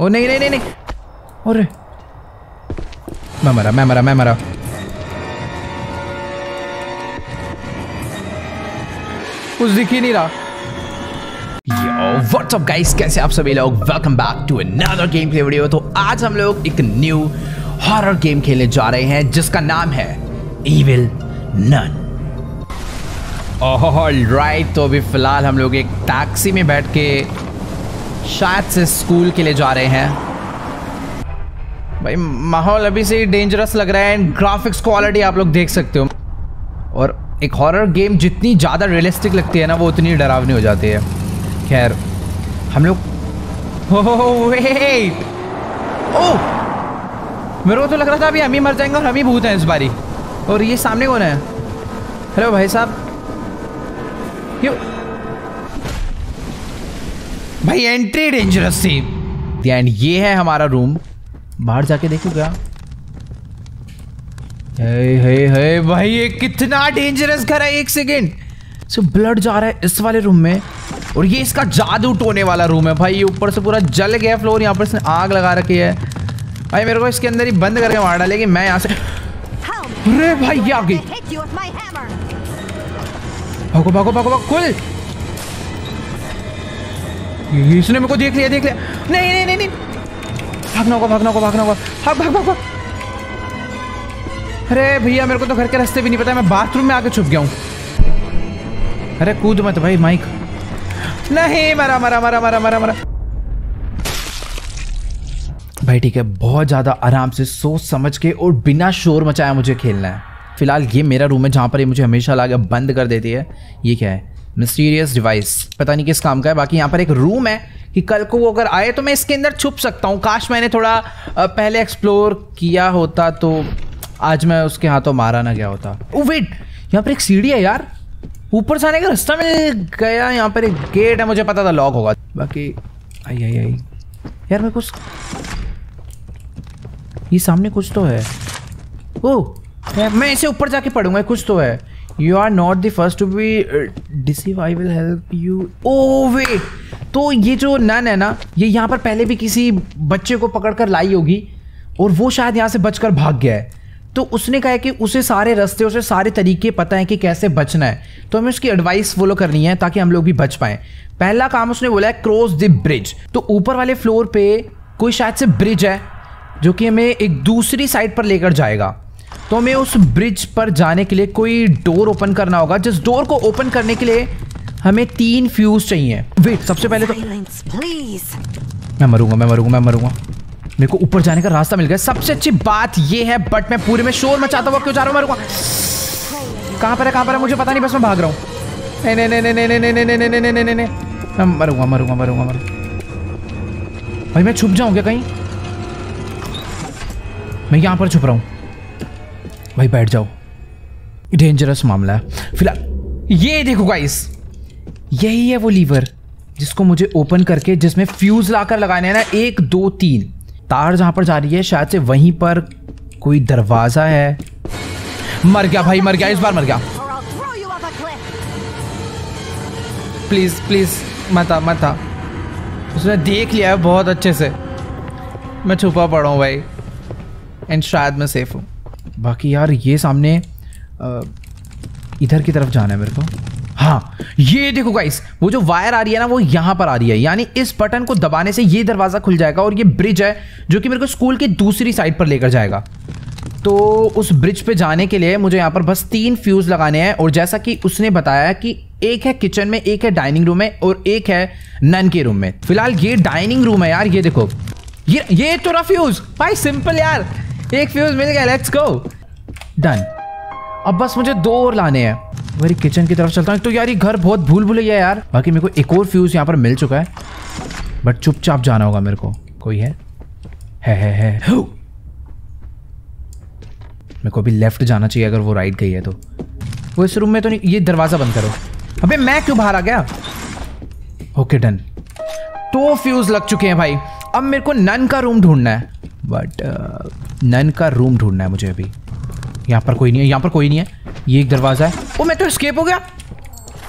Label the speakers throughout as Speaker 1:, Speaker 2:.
Speaker 1: ओ, नहीं नहीं नहीं अरे मैं मरा मैं मरा मैं मरा। कुछ दिख ही नहीं रहा। Up, guys? कैसे आप सभी लोग? Welcome back to another game play video तो आज हम लोग एक न्यू हॉरर गेम खेलने जा रहे हैं, जिसका नाम है Evil Nun राइट तो अभी फ़िलहाल हम लोग एक टैक्सी में बैठ के शायद से स्कूल के लिए जा रहे हैं। भाई, माहौल अभी से ही डेंजरस लग रहा है एंड ग्राफिक्स क्वालिटी आप लोग देख सकते हो। और एक हॉरर गेम जितनी ज़्यादा रियलिस्टिक लगती है ना, वो उतनी डरावनी हो जाती है। खैर, हम लोग वेट ओ मेरे को तो लग रहा था अभी हम ही मर जाएँगे और हम ही भूत हैं इस बारी। और ये सामने कौन है? हेलो भाई साहब। क्यों भाई एंट्री डेंजरस थी। एंड ये है हमारा रूम बाहर जाके देखो क्या। हे हे हे भाई ये कितना डेंजरस घर है एक सेकेंड सो ब्लड जा रहा है इस वाले रूम में। और ये इसका जादू टोने वाला रूम है भाई ये ऊपर से पूरा जल गया फ्लोर यहाँ पर इसने आग लगा रखी है। भाई मेरे को इसके अंदर ही बंद करके मार डालेगी मैं यहाँ से अरे भाई ये आ गई। भागो भागो भागो भागो इसने मेरे को देख लिया देख लिया। नहीं नहीं नहीं नहीं। भागना होगा भागना होगा भागना होगा। भाग भाग भाग भाग। अरे भैया, मेरे को तो घर के रास्ते भी नहीं पता, मैं बाथरूम में आके छुप गया हूँ। अरे कूद मत भाई, माइक। नहीं, मरा मरा मरा मरा मरा मरा। भाई, ठीक है, बहुत ज़्यादा आराम से सोच समझ के और बिना शोर मचाया मुझे खेलना है। फ़िलहाल ये मेरा रूम है, जहाँ पर ये मुझे हमेशा लागे बंद कर देती है। ये क्या है? मिस्टीरियस डिवाइस पता नहीं किस काम का है, बाकी यहाँ पर एक रूम है कि कल को वो अगर आए तो मैं इसके अंदर छुप सकता हूँ। काश मैंने थोड़ा पहले एक्सप्लोर किया होता तो आज मैं उसके हाथों तो मारा ना गया होता। ओ वेट यहाँ पर एक सीढ़ी है यार। ऊपर से आने का रास्ता मिल गया। यहाँ पर एक गेट है, मुझे पता था लॉक होगा। बाकी, आई आई आई। यार, मैं कुछ ये सामने कुछ तो है। ओह मैं इसे ऊपर जाके पढ़ूँगा, कुछ तो है। You are not the first to be deceive I will help you oh way तो ये जो नन है ना, ये यहाँ पर पहले भी किसी बच्चे को पकड़ कर लाई होगी और वो शायद यहाँ से बचकर भाग गया है। तो उसने कहा है कि उसे सारे रास्ते, उसे सारे तरीके पता है कि कैसे बचना है। तो हमें उसकी एडवाइस फॉलो करनी है ताकि हम लोग भी बच पाएँ। पहला काम उसने बोला है क्रॉस द ब्रिज तो ऊपर वाले फ्लोर पे कोई शायद से ब्रिज है, जो कि हमें एक दूसरी साइड पर लेकर जाएगा। तो हमें उस ब्रिज पर जाने के लिए कोई डोर ओपन करना होगा जिस डोर को ओपन करने के लिए हमें तीन फ्यूज चाहिए वेट सबसे पहले तो मैं मरूँगा मैं मरूँगा मैं मरूँगा मेरे को ऊपर जाने का रास्ता मिल गया सबसे अच्छी बात ये है बट मैं पूरे में शोर मचाता हुआ क्यों जा रहा हूँ मरूँगा कहाँ पर है कहाँ पर है मुझे पता नहीं बस मैं भाग रहा हूँ नहीं नहीं नहीं नहीं नहीं नहीं नहीं नहीं नहीं नहीं नहीं नहीं मैं मरूँगा मरूँगा मरूँगा मरूँगा भाई मैं छुप जाऊँ क्या कहीं मैं यहाँ पर छुप रहा हूँ भाई बैठ जाओ। डेंजरस मामला है। फ़िलहाल ये देखो गाइस यही है वो लीवर जिसको मुझे ओपन करके जिसमें फ्यूज लाकर लगाने हैं ना एक दो तीन। तार जहाँ पर जा रही है शायद से वहीं पर कोई दरवाज़ा है। मर गया भाई मर गया इस बार मर गया। प्लीज़ प्लीज़ मता मता उसने देख लिया है बहुत अच्छे से। मैं छुपा पड़ा हूँ भाई एंड शायद मैं सेफ़ हूँ। बाकी यार ये सामने इधर की तरफ़ जाना है मेरे को। हाँ ये देखो गाइस वो जो वायर आ रही है ना, वो यहाँ पर आ रही है। यानी इस बटन को दबाने से ये दरवाज़ा खुल जाएगा और ये ब्रिज है, जो कि मेरे को स्कूल की दूसरी साइड पर लेकर जाएगा। तो उस ब्रिज पे जाने के लिए मुझे यहाँ पर बस तीन फ्यूज लगाने हैं और जैसा कि उसने बताया कि एक है किचन में, एक है डाइनिंग रूम में और एक है नन के रूम में। फ़िलहाल ये डाइनिंग रूम है यार, ये देखो। ये ये तो फ्यूज भाई सिंपल यार। एक फ्यूज मिल गया लेट्स गो डन अब बस मुझे दो और लाने हैं। मेरी किचन की तरफ़ चलता हूँ। तो यार ये घर बहुत भूल भूल गया यार। बाकी मेरे को एक और फ्यूज यहाँ पर मिल चुका है। बट चुपचाप जाना होगा मेरे को। कोई है? है है है। मेरे को अभी लेफ़्ट जाना चाहिए अगर वो राइट गई है तो। वो इस रूम में तो नहीं, ये दरवाज़ा बंद करो। अबे मैं क्यों बाहर आ गया? ओके डन तो फ्यूज लग चुके हैं भाई। अब मेरे को नन का रूम ढूंढना है। बट नन का रूम ढूंढना है मुझे अभी। यहाँ पर कोई नहीं है, यहाँ पर कोई नहीं है। ये एक दरवाज़ा है। ओ, मैं तो स्केप हो गया।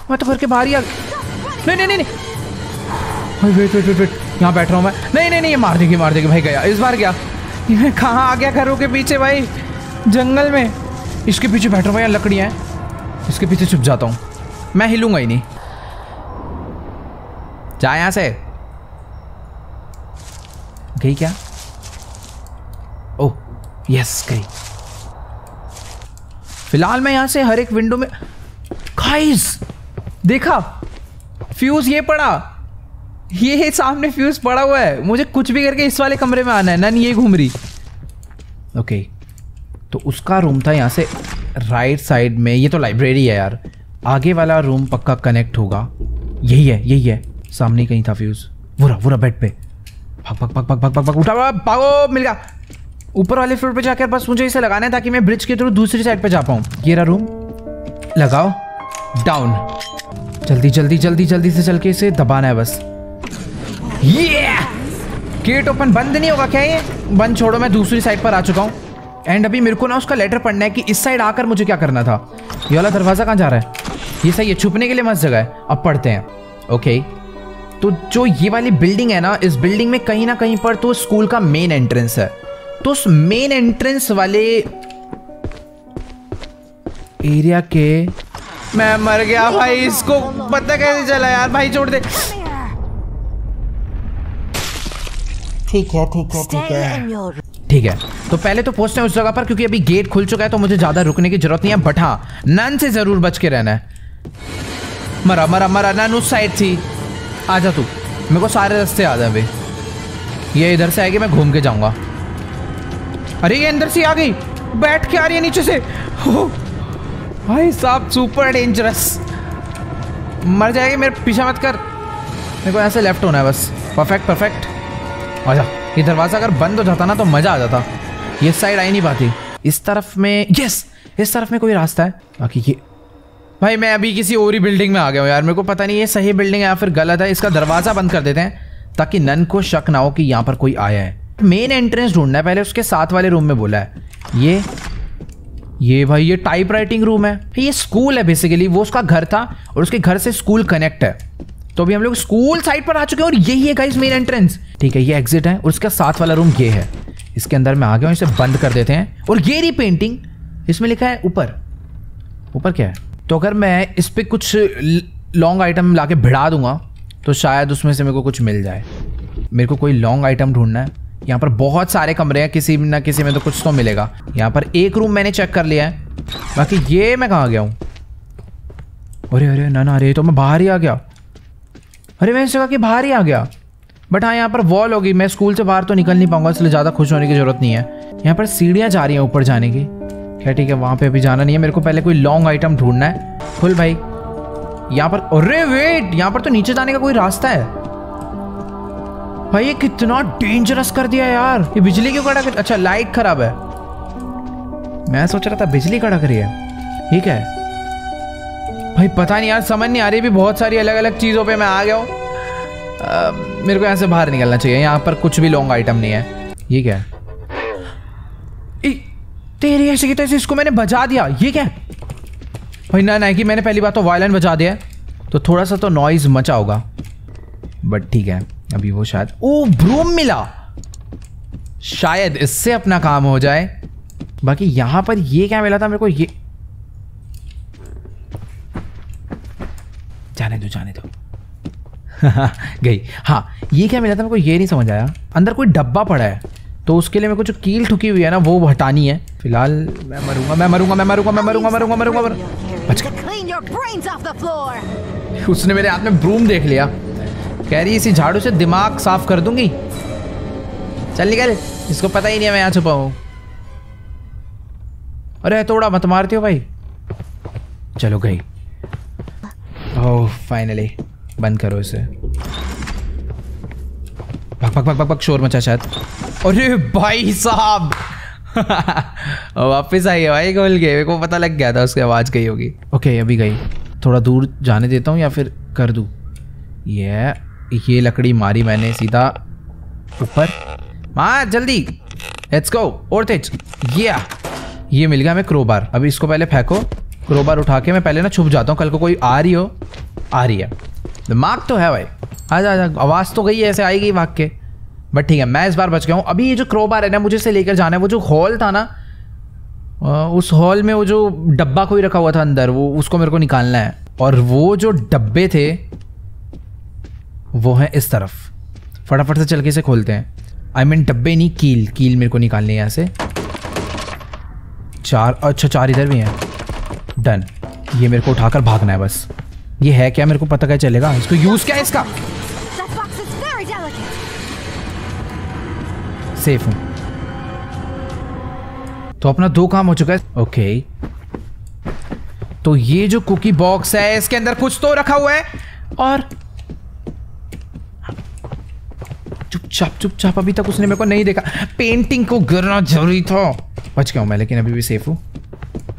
Speaker 1: मैं तो घर के बाहर ही आ नहीं नहीं नहीं नहीं। वेट वेट वेट वेट यहाँ बैठ रहा हूँ मैं। नहीं नहीं नहीं, ये मार देगी मार देगी। भाई गया, इस बार गया। कहाँ आ गया घरों के पीछे भाई? जंगल में। इसके पीछे बैठ रहा हूँ भाई लकड़ियाँ हैं। इसके पीछे छुप जाता हूँ। मैं हिलूँगा ही नहीं। जा यहाँ से। गई क्या? ओह यस गई। फ़िलहाल मैं यहाँ से हर एक विंडो में गाइस देखा? फ्यूज ये पड़ा। ये सामने फ्यूज पड़ा हुआ है। मुझे कुछ भी करके इस वाले कमरे में आना है नन ये घूम रही। ओके तो उसका रूम था यहाँ से राइट साइड में। ये तो लाइब्रेरी है यार। आगे वाला रूम पक्का कनेक्ट होगा। यही है यही है। सामने कहीं था फ्यूज बुरा बुरा बेड पे। भाग भाग भाग भाग भाग भाग उठा, भागो मिल गया। ऊपर वाले फ्लोर पे जाकर बस मुझे इसे लगाना है ताकि मैं ब्रिज के थ्रू दूसरी साइड पे जा पाऊँ। ये रहा रूम लगाओ। डाउन जल्दी जल्दी जल्दी जल्दी से चल के इसे दबाना है बस। ये गेट ओपन बंद नहीं होगा क्या ये? बंद छोड़ो, मैं दूसरी साइड पर आ चुका हूँ। एंड अभी मेरे को ना उसका लेटर पढ़ना है कि इस साइड आकर मुझे क्या करना था। ये वाला दरवाज़ा कहाँ जा रहा है? ये सही है, छुपने के लिए मस्त जगह है। अब पढ़ते हैं। ओके तो जो ये वाली बिल्डिंग है ना इस बिल्डिंग में कहीं ना कहीं पर तो स्कूल का मेन एंट्रेंस है। तो उस मेन एंट्रेंस वाले एरिया के मैं मर गया भाई इसको पता कैसे चला यार? भाई छोड़ दे।
Speaker 2: ठीक है ठीक है ठीक है।
Speaker 1: ठीक है। तो पहले तो पहुँचते हैं उस जगह पर क्योंकि अभी गेट खुल चुका है तो मुझे ज़्यादा रुकने की ज़रूरत नहीं है बट हाँ नन से ज़रूर बच के रहना है। मरा मरा मरा नन उस साइड थी। आ जा तू। मेरे को सारे रास्ते आ जाए ये इधर से आएगी, मैं घूम के जाऊँगा। अरे, ये अंदर से आ गई। बैठ के आ रही है नीचे से। भाई साहब सुपर डेंजरस मर जाएगी, मेरे पीछे मत कर। मेरे को ऐसे लेफ़्ट होना है बस। परफेक्ट परफेक्ट आजा। ये दरवाज़ा अगर बंद हो जाता ना तो मज़ा आ जाता। ये साइड आई नहीं पाती। इस तरफ़ में यस इस तरफ़ में कोई रास्ता है? बाकी ये भाई, मैं अभी किसी और ही बिल्डिंग में आ गया हूँ यार। मेरे को पता नहीं ये सही बिल्डिंग है या फिर गलत है। इसका दरवाज़ा बंद कर देते हैं, ताकि नन को शक ना हो कि यहाँ पर कोई आया है। मेन एंट्रेंस ढूंढना है। पहले उसके साथ वाले रूम में बोला है। ये ये भाई, ये टाइप राइटिंग रूम है। ये स्कूल है बेसिकली वो उसका घर था और उसके घर से स्कूल कनेक्ट है। तो अभी हम लोग स्कूल साइड पर आ चुके हैं और यही है मेन एंट्रेंस ठीक है, ये एग्जिट है और उसका साथ वाला रूम ये है। इसके अंदर में आ गया हूँ, इसे बंद कर देते हैं। और ये रही पेंटिंग इसमें लिखा है ऊपर। ऊपर क्या है? तो अगर मैं इस पर कुछ लॉन्ग आइटम ला के भिड़ा दूँगा तो शायद उसमें से मेरे को कुछ मिल जाए। मेरे को कोई लॉन्ग आइटम ढूंढना है। यहाँ पर बहुत सारे कमरे हैं, किसी ना किसी में तो कुछ तो मिलेगा। यहाँ पर एक रूम मैंने चेक कर लिया है। बाकी ये मैं कहाँ गया हूँ? अरे अरे, ना ना, अरे तो मैं बाहर ही आ गया। अरे, मैं इस जगह के बाहर ही आ गया। बट हाँ यहाँ पर वॉल होगी। मैं स्कूल से बाहर तो निकल नहीं पाऊँगा, इसलिए ज़्यादा खुश होने की ज़रूरत नहीं है। यहाँ पर सीढ़ियाँ जा रही हैं ऊपर जाने की। क्या ठीक है, वहाँ पे अभी जाना नहीं है। मेरे को पहले कोई लॉन्ग आइटम ढूंढना है। खुल भाई, यहाँ पर अरे वेट यहाँ पर तो नीचे जाने का कोई रास्ता है। भाई, ये कितना डेंजरस कर दिया यार। ये बिजली क्यों कड़ा कर अच्छा लाइट खराब है। मैं सोच रहा था बिजली कड़ा करी है। ठीक है। भाई, पता नहीं यार, समझ नहीं आ रही भी बहुत सारी अलग अलग चीज़ों पे मैं आ गया हूँ। मेरे को यहाँ से बाहर निकलना चाहिए, यहाँ पर कुछ भी लॉन्ग आइटम नहीं है। ये क्या है? तेरी ऐसे की तैसे इसको मैंने बजा दिया। ये क्या? भाई, ना ना, कि मैंने पहली बार तो वायलिन बजा दिया तो थोड़ा सा तो नॉइज़ मचा होगा। बट ठीक है, अभी वो शायद ओ ब्रूम मिला। शायद इससे अपना काम हो जाए। बाकी यहाँ पर ये क्या मिला था मेरे को? ये जाने दो जाने दो। गई। हाँ ये क्या मिला था मेरे को? ये नहीं समझ आया। अंदर कोई डब्बा पड़ा है तो उसके लिए मेरे को जो कील ठुकी हुई है ना, वो हटानी है। फ़िलहाल मैं मरूँगा मैं मरूँगा मैं मरूँगा मैं मरूँगा मरूँगा मरूँगा मरूँगा। उसने मेरे हाथ में ब्रूम देख लिया। कह रही इसी झाड़ू से दिमाग साफ़ कर दूँगी। चल निकल। इसको पता ही नहीं है मैं यहाँ छुपा हूँ। अरे थोड़ा मत मारती हो भाई। चलो गई। ओह फाइनली बंद करो इसे। भग भग भग भग भग शोर मचा शायद। अरे भाई साहब! वापस आई है भाई खोल के मेरे को पता लग गया था उसकी आवाज़ गई होगी। ओके okay, अभी गई। थोड़ा दूर जाने देता हूँ या फिर कर दूँ? ये ये लकड़ी मारी मैंने सीधा ऊपर। हाँ जल्दी। लेट्स गो और तेज ये ये मिल गया हमें क्रोबार अभी इसको पहले फेंको। क्रोबार उठा के मैं पहले ना छुप जाता हूँ कल को कोई आ रही हो। आ रही है। दिमाग तो है भाई। आ जा आवाज़ तो गई है ऐसे आई गई भाग के। बट ठीक है मैं इस बार बच गया हूँ। अभी ये जो क्रोबार है ना मुझे इसे लेकर जाना है। वो जो हॉल था ना उस हॉल में वो जो डब्बा कोई रखा हुआ था अंदर वो उसको मेरे को निकालना है। और वो जो डब्बे थे वो हैं इस तरफ़। फटाफट से चल के इसे खोलते हैं। आई I मीन mean, डब्बे नहीं कील। कील मेरे को निकालनी है यहाँ से। चार अच्छा चार इधर भी हैं। डन ये मेरे को उठाकर भागना है बस। ये है क्या? मेरे को पता क्या चलेगा? इसको यूज़ क्या है इसका? सेफ़ हूँ। तो अपना दो काम हो चुका है। ओके। तो ये जो कुकी बॉक्स है, इसके अंदर कुछ तो रखा हुआ है। और चुपचाप चुपचाप, अभी तक उसने मेरे को नहीं देखा। पेंटिंग को गिरना ज़रूरी था। बच गया हूँ मैं, लेकिन अभी भी सेफ़ हूँ।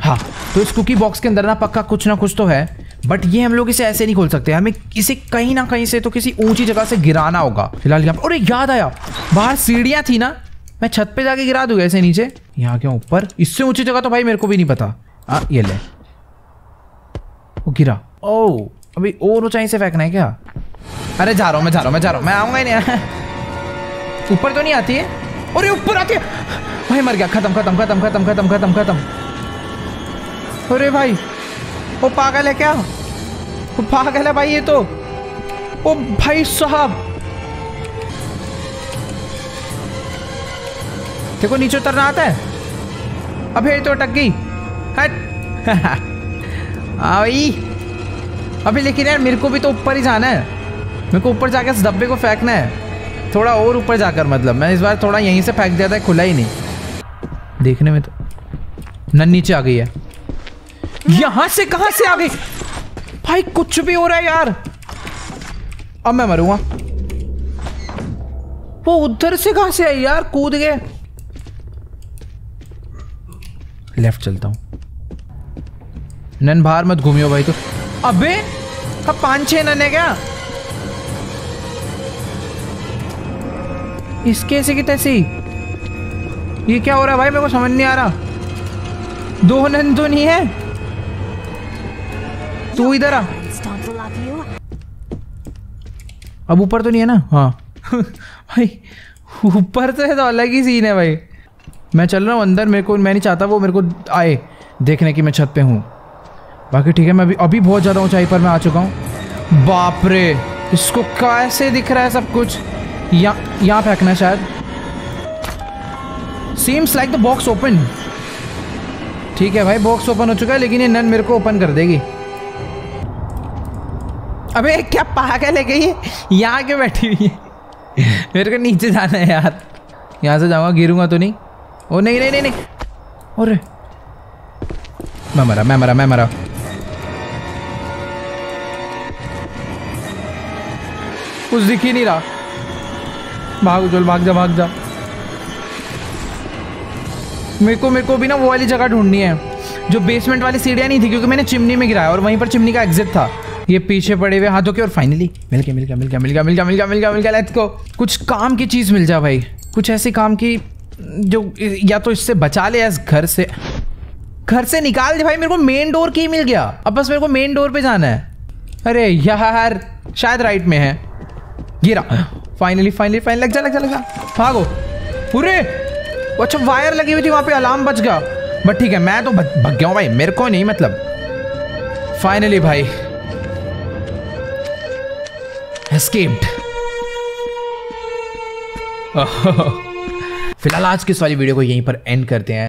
Speaker 1: हाँ तो इस कुकी बॉक्स के अंदर ना पक्का कुछ ना कुछ तो है। बट ये हम लोग इसे ऐसे नहीं खोल सकते। हमें इसे कहीं ना कहीं से तो किसी ऊँची जगह से गिराना होगा। फ़िलहाल यहाँ अरे याद आया। बाहर सीढ़ियाँ थी ना मैं छत पे जाके गिरा दूँगा ऐसे नीचे। यहाँ क्यों ऊपर? इससे ऊँची जगह तो भाई मेरे को भी नहीं पता। आ, ये ले। वो गिरा। ओ अभी और ऊंचाई से फेंकना है क्या? अरे जा रहा हूँ मैं जा रहा हूँ मैं जा रहा हूँ। मैं आऊँगा ही नहीं। ऊपर तो नहीं आती है? अरे ऊपर आती है। भाई मर गया। खत्म खत्म खत्म खत्म खत्म खत्म खत्म। अरे भाई वो पागल है क्या? वो पागल है भाई ये तो। ओ भाई साहब। देखो नीचे उतरना आता है। अबे तो अटक गई हट आई अभी लेकिन यार मेरे को भी तो ऊपर ही जाना है। मेरे को ऊपर जाकर इस डब्बे को फेंकना है। थोड़ा और ऊपर जाकर मतलब। मैं इस बार थोड़ा यहीं से फेंक दिया था, खुला ही नहीं। देखने में तो नन नीचे आ गई है। यहाँ से कहाँ से आ गई? भाई, कुछ भी हो रहा है यार। अब मैं मरूँगा। वो उधर से कहाँ से आई यार? कूद गए। लेफ़्ट चलता हूँ। नन, बाहर मत घूमियो भाई तो। अबे, अब पाँच छह नन है क्या? इसके ऐसे की तैसी। ये क्या हो रहा है भाई? मेरे को समझ नहीं आ रहा। दो नन तो नहीं है? तू इधर आ। अब ऊपर तो नहीं है ना? हाँ। भाई, ऊपर तो है तो अलग ही सीन है भाई। मैं चल रहा हूँ अंदर, मेरे को, मैं नहीं चाहता वो मेरे को आए, देखने की मैं छत पे हूँ। बाकी ठीक है, मैं अभी अभी बहुत ज़्यादा ऊंचाई पर मैं आ चुका हूँ। बाप रे, इसको कैसे दिख रहा है सब कुछ? यहाँ यहाँ फेंकना शायद। Seems like the box open ठीक है भाई बॉक्स ओपन हो चुका है, लेकिन ये नन मेरे को ओपन कर देगी। अबे, क्या पागल है गई? यहाँ के बैठी हुई है। मेरे को नीचे जाना है यार। यहाँ से जाऊँगा, गिरूँगा तो नहीं। ओ, नहीं नहीं नहीं नहीं। अरे। मैं मरा मैं मरा मैं मरा। कुछ दिख ही नहीं रहा। भाग चल भाग जा भाग जा। मेरे को मेरे को भी ना वो वाली जगह ढूंढनी है, जो बेसमेंट वाली सीढ़ियाँ नहीं थी, क्योंकि मैंने चिमनी में गिराया और वहीं पर चिमनी का एग्जिट था। ये पीछे पड़े हुए हाथों के और फाइनली मिल गया मिल गया मिल गया मिल गया मिल गया मिल गया मिल गया मिल गया लेट्स गो कुछ काम की चीज़ मिल जा भाई। कुछ ऐसे काम की जो या तो इससे बचा ले इस घर से। घर से निकाल दे भाई, मेरे को मेन डोर की मिल गया। अब बस मेरे को मेन डोर पे जाना है। अरे यार, शायद राइट में है। गिरा फाइनली फाइनली फाइनली लग जा लग जा लग जा। भागो। पूरे अच्छा वायर लगी हुई थी, वहाँ पे अलार्म बच गया। बट ठीक है, मैं तो भग गया हूँ भाई, मेरे को नहीं मतलब। फाइनली भाई। एस्केप्ड फ़िलहाल आज की इस वाली वीडियो को यहीं पर एंड करते हैं।